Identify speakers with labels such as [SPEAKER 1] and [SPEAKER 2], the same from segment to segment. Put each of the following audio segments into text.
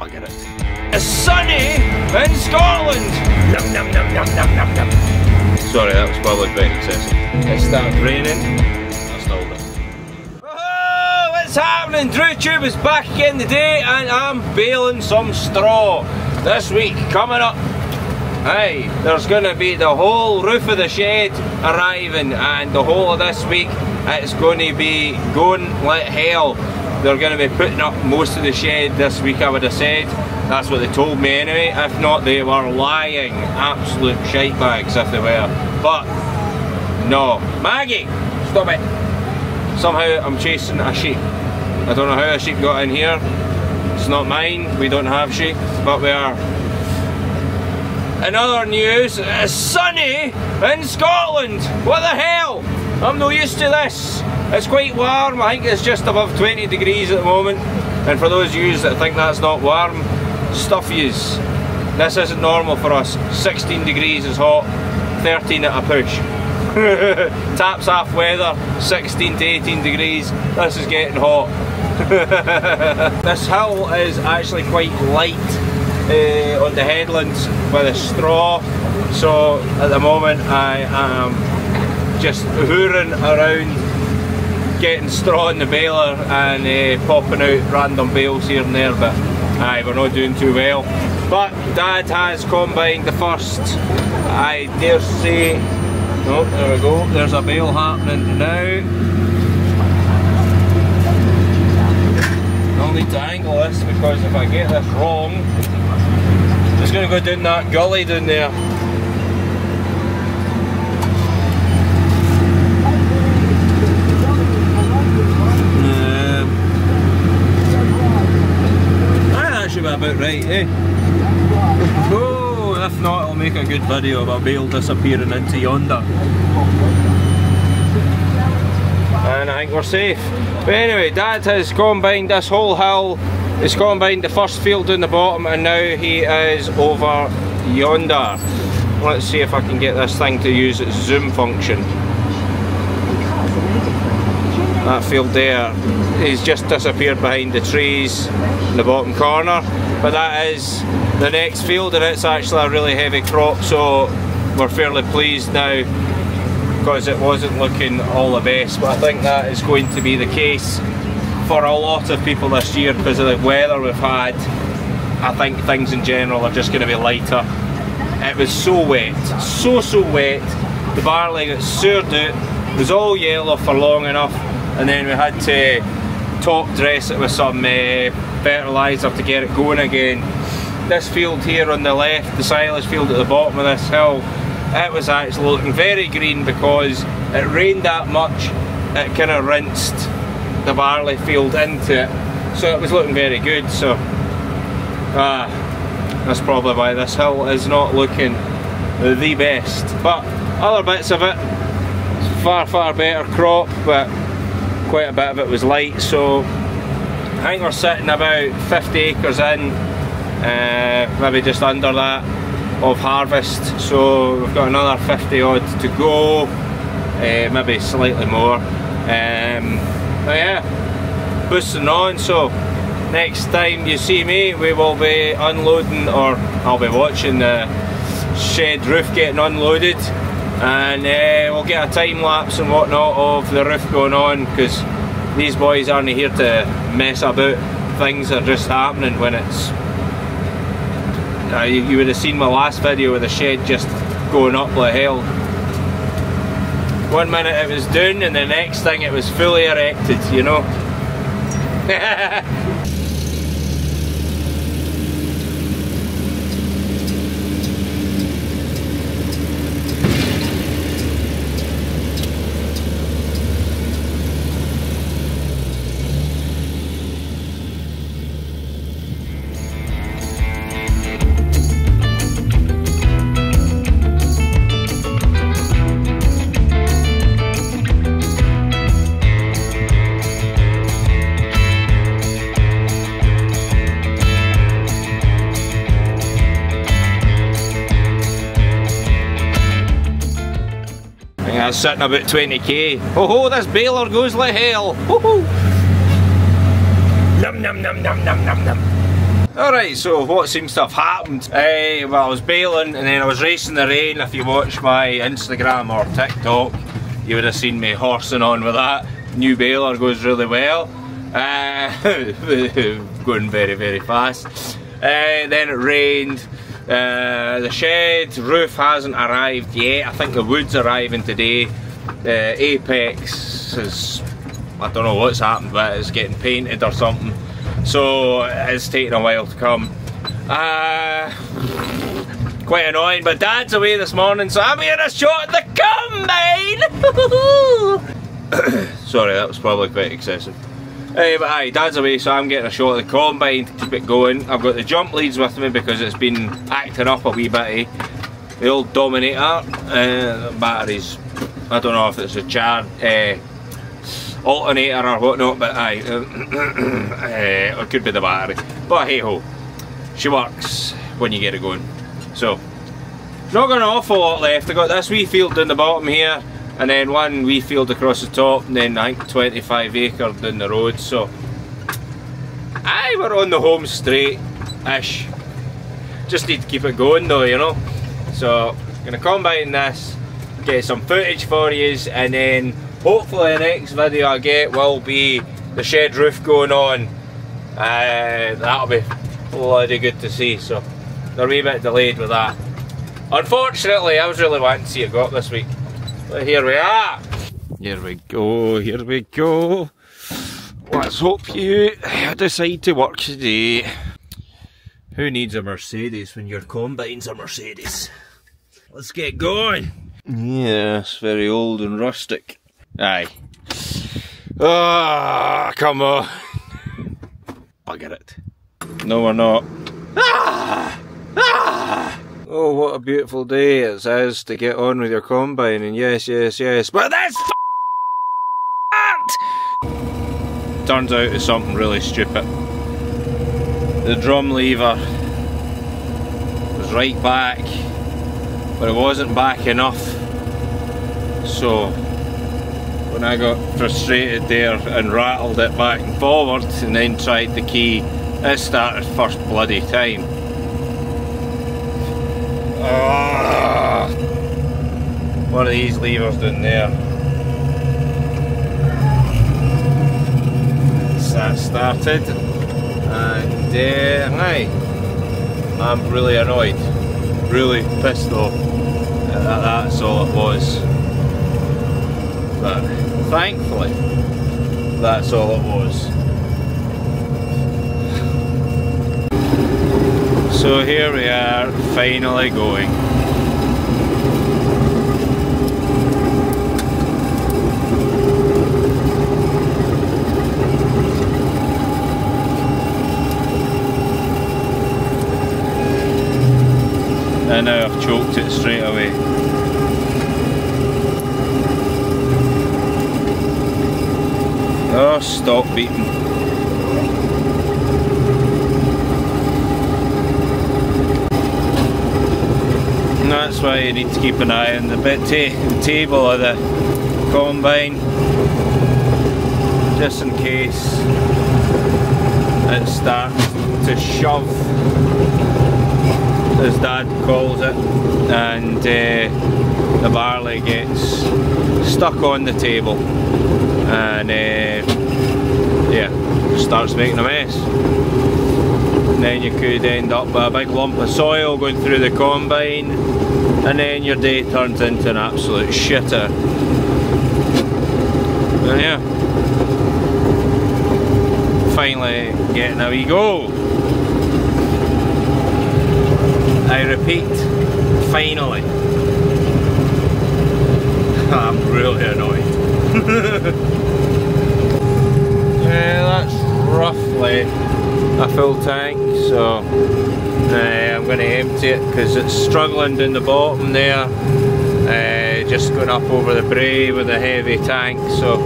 [SPEAKER 1] Bugger it. It's sunny in Scotland! Sorry, that was probably bit excessive. It started raining. It. Oh, what's happening? DrewTube is back again today and I'm baling some straw. This week, coming up, Hey, there's going to be the whole roof of the shed arriving and the whole of this week it's going to be going like hell. They're going to be putting up most of the shed this week I would have said. That's what they told me anyway. If not they were lying. Absolute shite bags if they were. But no. Maggie! Stop it! Somehow I'm chasing a sheep. I don't know how a sheep got in here. It's not mine. We don't have sheep. But we are in other news, it's sunny in Scotland. What the hell? I'm no used to this. It's quite warm. I think it's just above 20 degrees at the moment. And for those of you that think that's not warm, stuff yous. This isn't normal for us. 16 degrees is hot, 13 at a push. Taps half weather, 16 to 18 degrees. This is getting hot. this hill is actually quite light uh, on the headlands with a straw. So at the moment I am just hooring around getting straw in the baler and uh, popping out random bales here and there but aye, we're not doing too well. But Dad has combined the first, I dare say, oh there we go, there's a bale happening now. I'll need to angle this because if I get this wrong it's going to go down that gully down there. Um, that should be about right, eh? Oh, if not, I'll make a good video of a bale disappearing into yonder. And I think we're safe. But anyway, Dad has combined this whole hill He's gone behind the first field in the bottom and now he is over yonder. Let's see if I can get this thing to use its zoom function. That field there, he's just disappeared behind the trees in the bottom corner. But that is the next field and it's actually a really heavy crop so we're fairly pleased now because it wasn't looking all the best but I think that is going to be the case for a lot of people this year because of the weather we've had. I think things in general are just going to be lighter. It was so wet, so so wet. The barley got seared out, it was all yellow for long enough and then we had to top dress it with some uh, fertiliser to get it going again. This field here on the left, the silage field at the bottom of this hill, it was actually looking very green because it rained that much, it kind of rinsed the barley field into it. So it was looking very good, so ah, that's probably why this hill is not looking the best. But other bits of it, far far better crop, but quite a bit of it was light, so I think we're sitting about 50 acres in, uh, maybe just under that, of harvest. So we've got another 50 odd to go, uh, maybe slightly more. Um, but yeah, boosting on. So next time you see me, we will be unloading, or I'll be watching the shed roof getting unloaded, and uh, we'll get a time lapse and whatnot of the roof going on because these boys aren't here to mess about. Things are just happening when it's. Uh, you, you would have seen my last video with the shed just going up like hell one minute it was down and the next thing it was fully erected, you know. sitting about 20k. Oh ho, this baler goes like hell. Woohoo! Num num num num num num num. Alright, so what seems to have happened? Uh, well, I was bailing and then I was racing the rain. If you watch my Instagram or TikTok, you would have seen me horsing on with that. New baler goes really well. Uh, going very, very fast. Uh, then it rained. Uh, the shed roof hasn't arrived yet. I think the wood's arriving today. Uh, Apex is, I don't know what's happened, but it's getting painted or something. So it's taking a while to come. Uh, quite annoying, but Dad's away this morning, so I'm here a shot the combine! Sorry, that was probably quite excessive. Hey, but aye, Dad's away, so I'm getting a shot of the combine to keep it going. I've got the jump leads with me because it's been acting up a wee bit. Eh? The old Dominator, uh, batteries, I don't know if it's a charred uh, alternator or whatnot, but aye, uh, uh, it could be the battery. But hey ho, she works when you get it going. So, not got an awful lot left. I got this wee field down the bottom here, and then one wee field across the top, and then I think 25 acre down the road. So, I we're on the home straight-ish. Just need to keep it going though, you know. So, gonna combine this, get some footage for you, and then hopefully the next video I get will be the shed roof going on. Uh, that'll be bloody good to see. So they're a wee bit delayed with that. Unfortunately, I was really wanting to see it got this week. But here we are. Here we go, here we go. Let's hope you decide to work today. Who needs a Mercedes when your combine's a Mercedes? Let's get going. Yes, very old and rustic. Aye. Ah, come on. Bugger it. No, we're not. Ah! Ah! Oh, what a beautiful day it is to get on with your combine, and yes, yes, yes. But this turns out it's something really stupid. The drum lever was right back, but it wasn't back enough. So when I got frustrated there and rattled it back and forward and then tried the key, it started first bloody time. Oh, one these levers down there. So that started and uh, aye, I'm really annoyed, really pissed off. That's all it was. But thankfully, that's all it was. So here we are, finally going. And now I've choked it straight away. Oh, stop beating. And that's why you need to keep an eye on the bit eh, ta table of the combine just in case it starts to shove as dad calls it and uh, the barley gets stuck on the table and uh, yeah, starts making a mess. And then you could end up with a big lump of soil going through the combine and then your day turns into an absolute shitter. And yeah, finally getting a wee go. I repeat, finally. I'm really annoyed. Yeah, that's roughly a full tank, so uh, I'm going to empty it because it's struggling down the bottom there. Uh, just going up over the brae with a heavy tank, so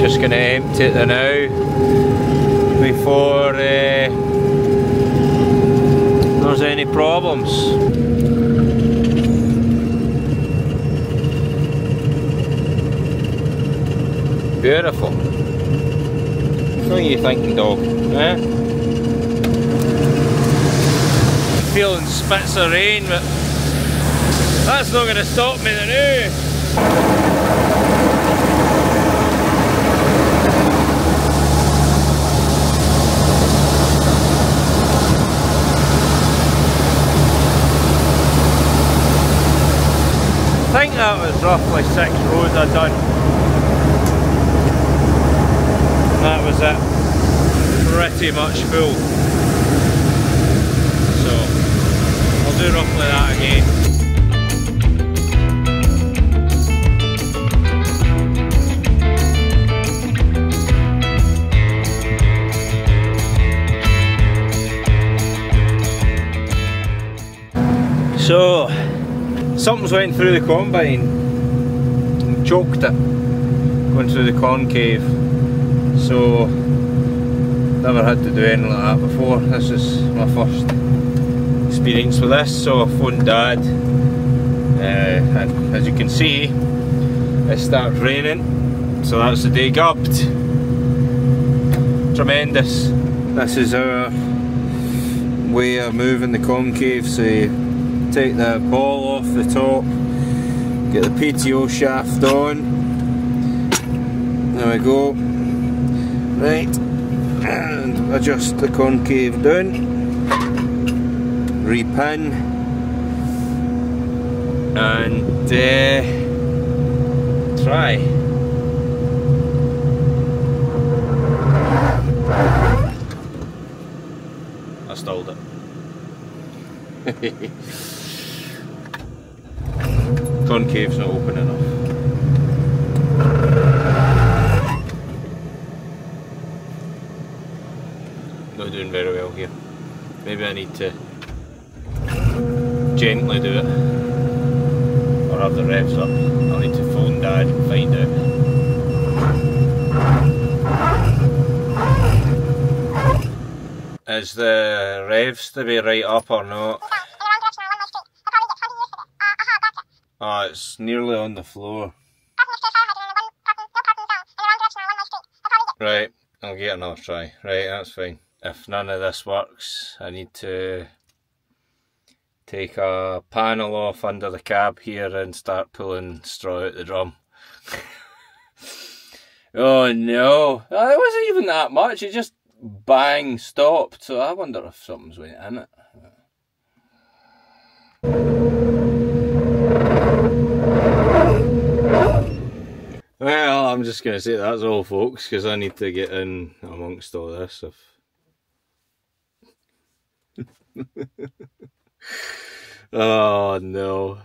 [SPEAKER 1] just going to empty it now before uh, there's any problems. Beautiful. What are you thinking, dog? Eh? feeling spits of rain, but that's not going to stop me now. I think that was roughly six rows I'd done. That was it. Pretty much full. So, I'll do roughly that again. Something's went through the combine. And choked it. Going through the concave. So never had to do anything like that before. This is my first experience with this. So I phoned dad. Uh, and as you can see it starts raining. So that's the day gubbed. Tremendous. This is our way of moving the concave so take the ball off the top, get the PTO shaft on, there we go, right, and adjust the concave down, repin, and uh, try. I stole it. concave's not open enough. Not doing very well here. Maybe I need to gently do it. Or have the revs up. I'll need to phone dad and find out. Is the revs to be right up or not? Oh, it's nearly on the floor. Right, I'll get another try. Right, that's fine. If none of this works, I need to take a panel off under the cab here and start pulling straw out the drum. oh no, oh, it wasn't even that much, it just bang stopped, so I wonder if something's went in it. Well, I'm just going to say that's all, folks, because I need to get in amongst all this. stuff. oh, no.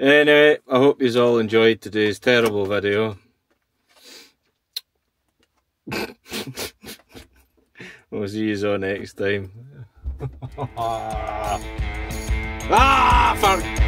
[SPEAKER 1] Anyway, I hope you all enjoyed today's terrible video. we'll see you all next time. ah, for